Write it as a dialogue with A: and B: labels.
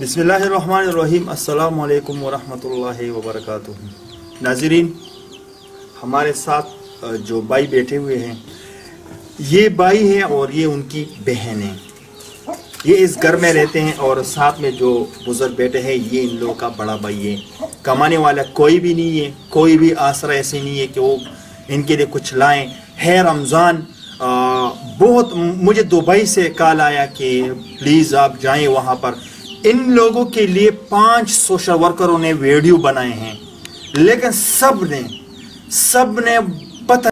A: बिसमीम अल्लाम वबरकातुहू। नाजरीन, हमारे साथ जो भाई बैठे हुए हैं, ये भाई हैं और ये उनकी बहन है। ये इस घर में रहते हैं और साथ में जो बुज़ुर्ग बैठे हैं, ये इन लोगों का बड़ा भाई है। कमाने वाला कोई भी नहीं है, कोई भी आसरा ऐसे नहीं है कि वो इनके लिए कुछ लाएँ। है रमज़ान बहुत, मुझे दुबई से कॉल आया कि प्लीज़ आप जाएँ वहाँ पर। इन लोगों के लिए पाँच सोशल वर्करों ने वीडियो बनाए हैं। लेकिन सबने सबने पता